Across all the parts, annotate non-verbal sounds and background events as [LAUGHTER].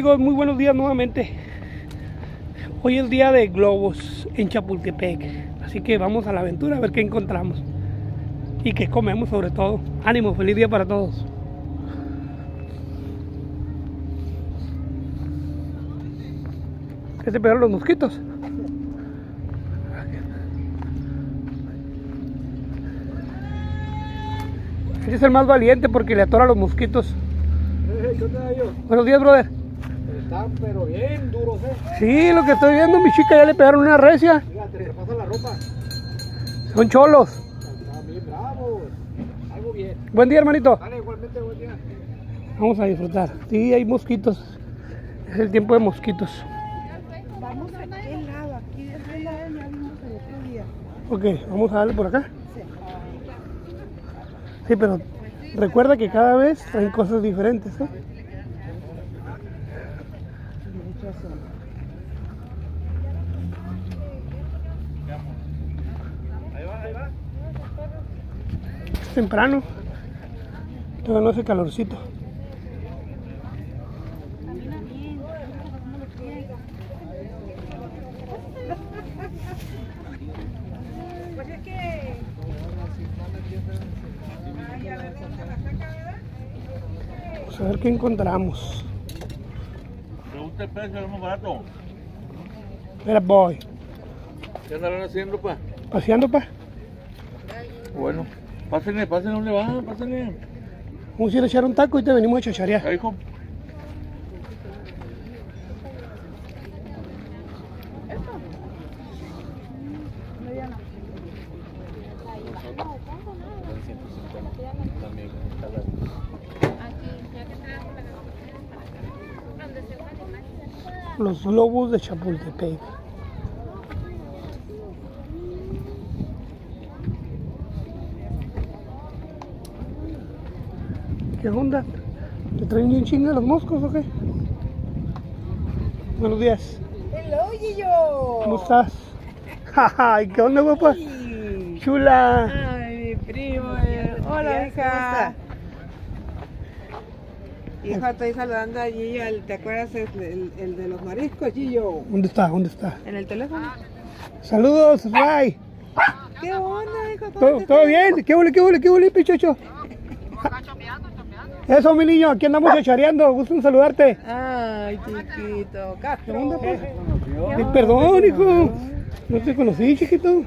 amigos? Muy buenos días nuevamente. Hoy es día de globos en Chapultepec. Así que vamos a la aventura a ver qué encontramos. Y qué comemos sobre todo. Ánimo, feliz día para todos. ¿Qué se pegaron los mosquitos? Ese es el más valiente porque le atora los mosquitos. ¿Qué onda yo? Buenos días, brother. Están pero bien duros, eh. Sí, lo que estoy viendo, mi chica ya le pegaron una recia. Fíjate, pasa la ropa. Son cholos. Están bien bravos. Algo bien. Buen día, hermanito. Dale, igualmente, buen día. Vamos a disfrutar. Sí, hay mosquitos. Es el tiempo de mosquitos. Vamos a aquel lado, aquí de aquel lado ya vimos el otro día. Ok, vamos a darle por acá. Sí, pero recuerda que cada vez hay cosas diferentes, ¿eh? Es temprano. Todavía no hace calorcito. Pues a ver qué encontramos. El precio, es más barato. Mira, boy. ¿Qué andarán haciendo, pa? Paseando, pa. Bueno, pásenle, pásenle, ¿dónde van? Pásenle. Vamos a ir a echar un taco y te venimos a chacharear. Ahí, Los globos de Chapultepec. ¿Qué onda? ¿Te traen bien chinga los moscos o qué? Buenos días. Hello, Gillo. ¿Cómo estás? [LAUGHS] Ay, ¿qué onda, guapa? Chula. Ay, mi primo. eh. Hola, hija. Hija, estoy saludando a Gillo. al- ¿Te acuerdas el, el- el de los mariscos, Gillo? ¿Dónde está? ¿Dónde está? En el teléfono. Saludos, Ray. ¿Qué onda, hijo? ¿Cómo ¿Todo, todo bien? ¿Qué huele, qué huele, qué huele, pichocho? Eso, mi niño, aquí andamos chachareando. Gusto en saludarte. Ay, chiquito. ¿Qué onda, Castro. pues? Ay, perdón, hijo. No te conocí, chiquito.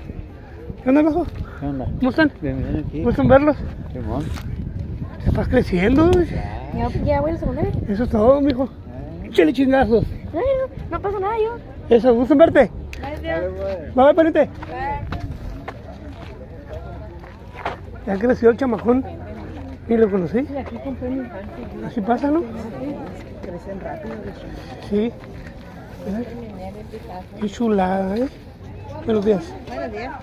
¿Qué onda, bajo? ¿Qué onda? ¿Cómo están? Bienvenido aquí. En verlos. Simón. Estás creciendo. Ya, ya voy a la secundaria. Eso es todo, mijo. Échale chingazos. No, no, no pasa nada yo. Eso, gusto en verte. Va, va, pariente. Ya creció el chamacón. Y lo conocí. Y aquí compré mi infancia. Así pasa, ¿no? Crecen rápido. Sí. Qué chulada, ¿eh? Buenos días. Buenos días.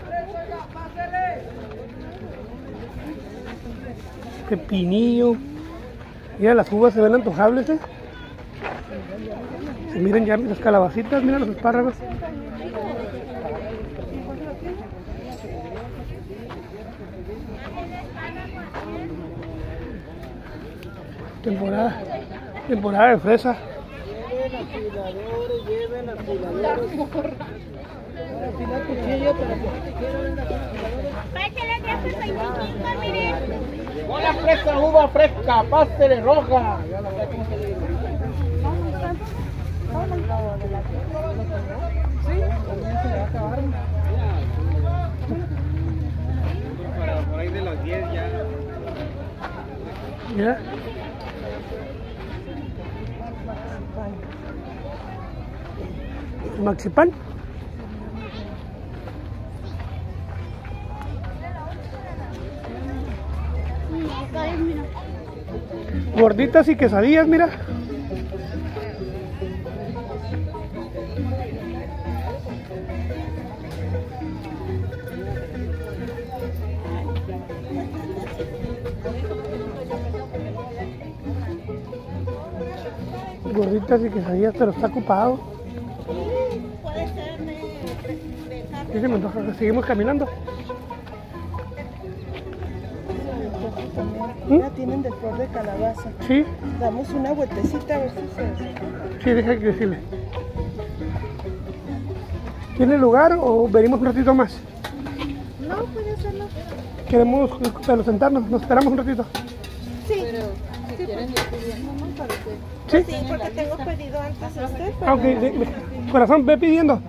Pepinillo. Mira, las uvas se ven antojables, ¿eh? Miren ya las calabacitas, mira los espárragos. Temporada, temporada de fresa. Lleven lleven. Hola, fresca, uva fresca, pásele roja. Ya la voy a Para por ahí de las 10 ya. Maxipan. Gorditas y quesadillas, mira. Gorditas y quesadillas, pero está ocupado. Puede ser de, de carne. Se me antoja. Seguimos caminando. De calabaza. Sí, Damos una vueltecita a ver si se... sí, deja que decirle. ¿Tiene lugar o venimos un ratito más? No, puede hacerlo. Queremos pero sentarnos, nos esperamos un ratito. Sí. ¿Sí? Sí, porque tengo pedido antes este. Ah, ok, de- de- corazón, ve pidiendo.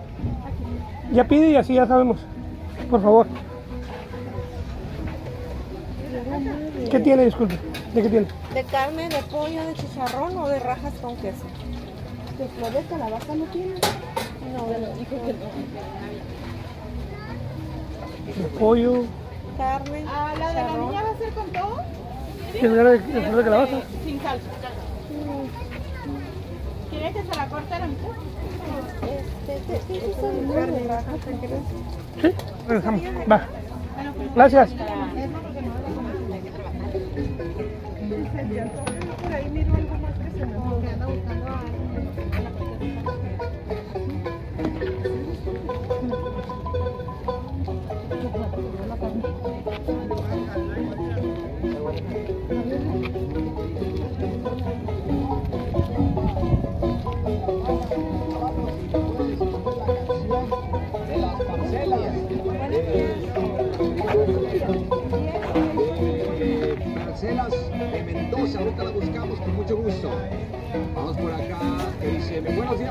Ya pide y así ya sabemos. Por favor. ¿Qué tiene, disculpe? ¿De qué tiene? De carne, de pollo, de chicharrón o de rajas con queso. ¿De flor de calabaza no tienen? No, dijo que no. De pollo. Carne, Ah, la de la chicharrón. niña va a ser con todo, ¿Tiene lugar de, de flor de calabaza? sin salsa. ¿Quiere que se la corte la mitad? Este, ¿qué- qué es eso de carne de rajas con queso? Sí, regresamos. Va. Gracias. Por ahí miro algo más que se me antoja. Marcelas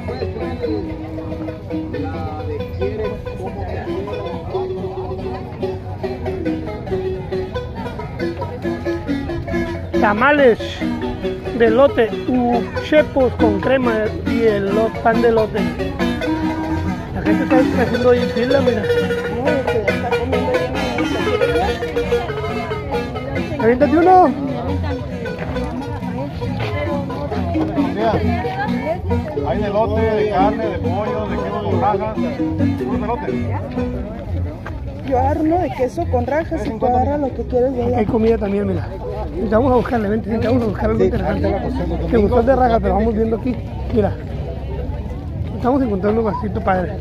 puedes la de como te Tamales de lote, u chepos con crema y el pan de lote. La gente está haciendo ahí fila, mira. No, el que está comiendo bien ahí, Hay de lote, de carne, de pollo, de queso con rajas, puro de lote. Yo agarro uno de queso con rajas y tú agarras lo que quieres de Hay comida también, mira. Vamos a buscarle, vente, vente, vamos a buscar algo interesante. Que gustó de raja, pero vamos viendo aquí. Mira. Estamos encontrando un vasito padre.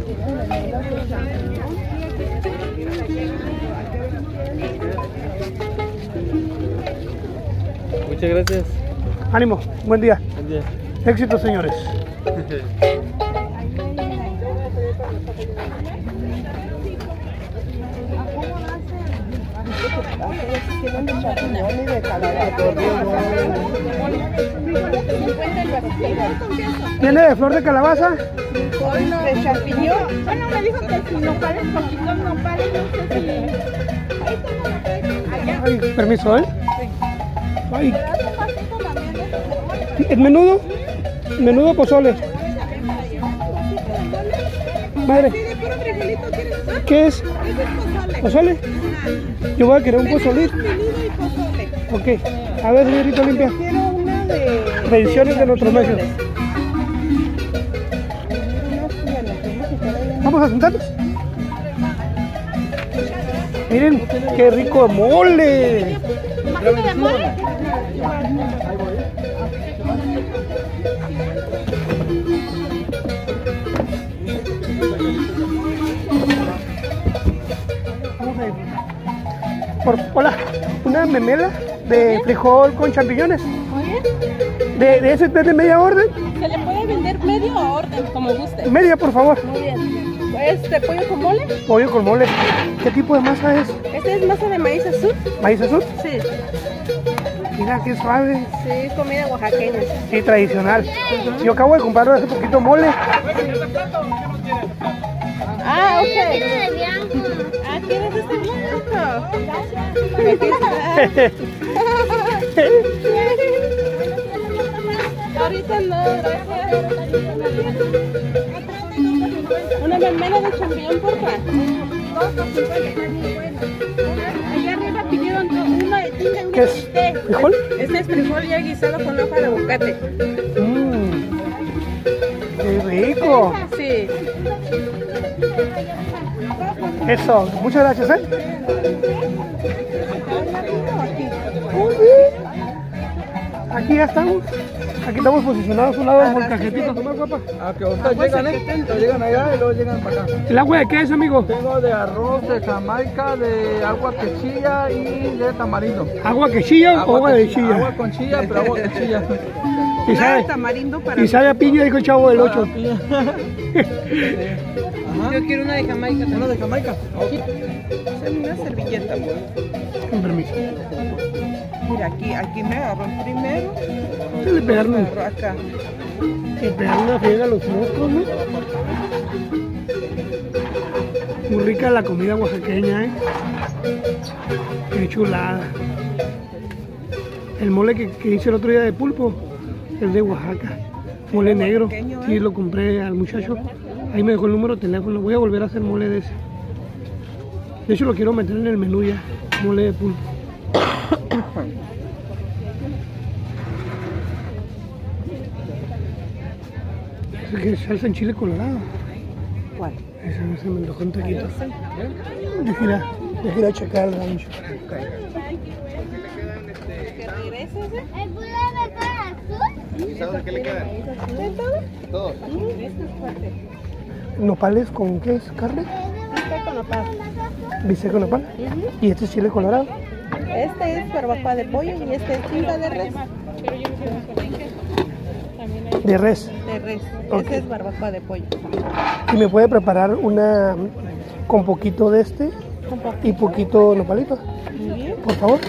Muchas gracias. Ánimo, buen día. Buen día. Éxito, señores. ¿Tiene de flor de calabaza? De champiñón. Bueno, me dijo que si nopales, poquitos nopales, no sé si... Ahí. Allá. Ay, permiso, ¿eh? Ay, de ese ¿es menudo? Menudo pozole. Madre? ¿qué es? Pozole. Yo voy a querer un pozolito. Ok. A ver, señorito limpia. Tradiciones de nuestros allá. Vamos a sentarnos. Miren, qué rico mole. A ir. Por, hola, una memela de frijol con champiñones. Oye, De, de ese de media orden. se le puede vender medio a orden, como guste. Media, por favor. Muy bien. ¿Este pollo con mole? Pollo con mole. ¿Qué tipo de masa es? Este es masa de maíz azul. ¿Maíz azul? Sí, Mira, qué suave sí, comida oaxaqueña. y tradicional. Yo acabo de comprar hace poquito mole. Ah, ok. Ah, ¿quieres este? Gracias. [LAUGHS] Ahorita no, gracias. Una memela de champiñón, por favor. Allá arriba pidieron uno de tinga uno ¿Qué de es? té. ¿Frijol? Este es frijol ya guisado con hoja de aguacate. Mmm. Qué rico. Sí. Eso, muchas gracias, ¿eh? Aquí ya estamos. Aquí estamos posicionados a un lado del molcajetito. Toma, guapa. Ah, que ahorita llegan, ¿eh? Llegan allá y luego llegan para acá. ¿El agua de qué es, amigo? Tengo de arroz, de jamaica, de agua que chilla y de tamarindo. ¿Agua que chilla o agua de chilla? Agua con chilla, pero agua que chilla. Y sabe, tamarindo para y sabe a piña, dijo el chavo del 8. [LAUGHS] Yo quiero una de Jamaica. Una de jamaica. Una servilleta. Con permiso. Mira, aquí, aquí me agarró el primero. Se le pegaron, le pegaron una friega a los moscos, ¿no? Muy rica la comida oaxaqueña, ¿eh? Qué chulada. El mole que, que hice el otro día de pulpo es de Oaxaca. Mole negro. oaxaqueño, Sí, ¿eh? lo compré al muchacho. Ahí me dejó el número de teléfono. Voy a volver a hacer mole de ese. De hecho, lo quiero meter en el menú ya. Mole de pulpo. Es que salsa en chile colorado. ¿Cuál? Esa se me antojó un taquito. Déjala, déjala checar el rancho. ¿Sabes qué le queda? Todos. ¿Nopales con qué es? ¿Carne? Bistec con nopal. ¿Y este es chile colorado? Este es barbacoa de pollo y este es tinta de res. De res. De res. Ok. Este es barbacoa de pollo. ¿Y me puede preparar una con poquito de este y poquito nopalito? Muy bien. Por favor.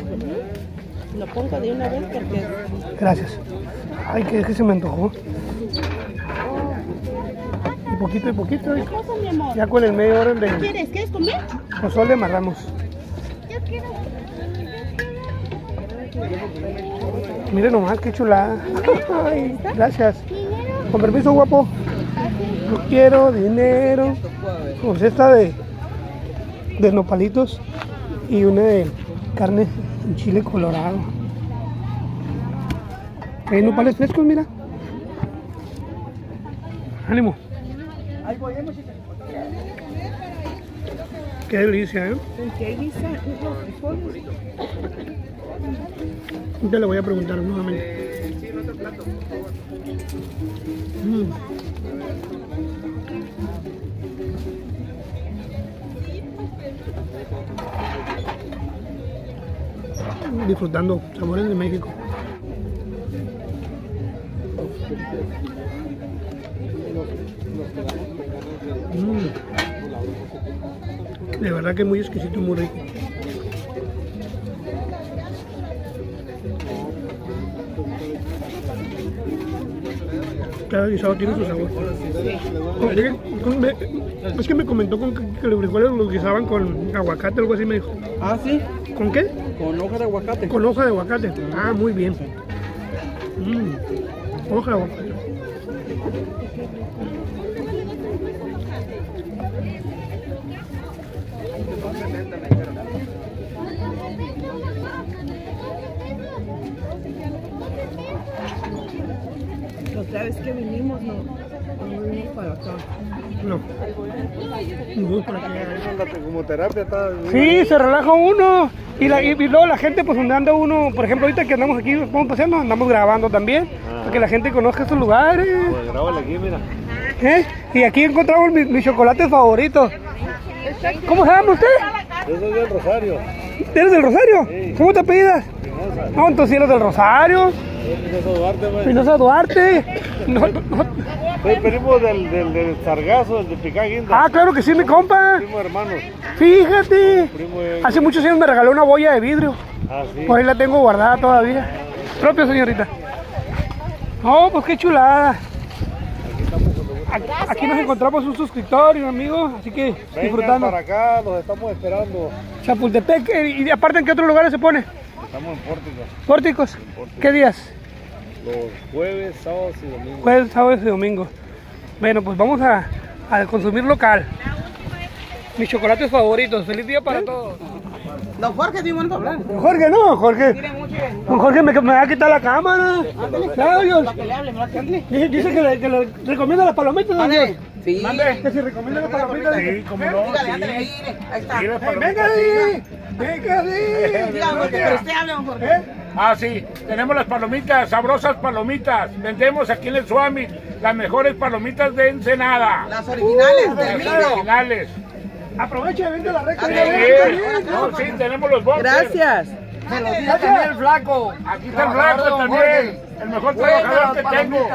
Lo pongo de una vez porque Gracias. Ay, que, que se me antojó. Y poquito y poquito. y cosa, mi amor. Ya con el medio hora de ¿Quieres? ¿Quieres comer? pozole amarramos. Miren nomás, qué chulada. Gracias. Con permiso, guapo. No quiero dinero. Pues esta de, de nopalitos y una de carne en chile colorado. Hay nopales frescos, mira. Ánimo. Qué delicia, ¿eh? Ya le voy a preguntar nuevamente. Mm. Disfrutando sabores de México. Mm. De verdad que muy exquisito muy rico. Cada guisado tiene su sabor. Es que me comentó con que, que los frijoles los guisaban con aguacate, algo así me dijo. Ah, sí. ¿Con qué? Con hoja de aguacate. Con hoja de aguacate. Ah, muy bien. Mm, Hoja de aguacate. La otra vez que vinimos, no. No vinimos para acá. No. Como terapia está. Sí, se relaja uno. Y, la, y, y luego la gente, pues donde anda uno, por ejemplo, ahorita que andamos aquí, vamos paseando, andamos grabando también, para que la gente conozca estos lugares. Pues grábale aquí, mira. ¿Eh? Y aquí encontramos mis, mis chocolates favoritos. ¿Cómo se llama usted? Yo soy del Rosario. ¿Eres del Rosario? ¿Cómo te apellidas? No, entonces eres del Rosario. Soy Duarte. Espinosa Duarte. No, no, no. Soy primo del, del, del Sargazo, del Picá Guinda. Ah, claro que sí, mi compa. Primo hermano. Fíjate. Primo de... Hace muchos años me regaló una boya de vidrio. Ah, sí. Por ahí la tengo guardada todavía. Propio, señorita. Oh, pues qué chulada. Aquí, aquí nos encontramos un suscriptor y un amigo, así que Vengan disfrutando. para acá, los estamos esperando. Chapultepec, eh, y aparte en qué otros lugares se pone? Estamos en Pórtico. Pórticos. ¿Qué días? Los jueves, sábados y domingos. Jueves, sábados y domingos. Bueno, pues vamos a, a consumir local. Mis chocolates favoritos. Feliz día para todos. Don Jorge, sí, bueno para hablar. Jorge, no, Jorge. Don Jorge me, me va a quitar la cámara. Claro, Dios. Que le hable, no que hable. Dice, dice que, le, que le recomienda las palomitas, don Dios. Sí. Que se recomienda las palomitas. Sí, cómo no. Dígale, ándale, ahí, ahí está. Venga, ahí. Venga, ahí. Dígale, Jorge, pero usted hable, don Jorge. ¿Eh? Ah, sí, tenemos las palomitas, sabrosas palomitas. Vendemos aquí en el Swami las mejores palomitas de Ensenada. Las originales del Las originales. Aprovecha y vende la recta. Sí, no, sí, tenemos los boxers. Gracias. Se lo dice también el flaco. Aquí está el flaco también, el mejor trabajador que tengo.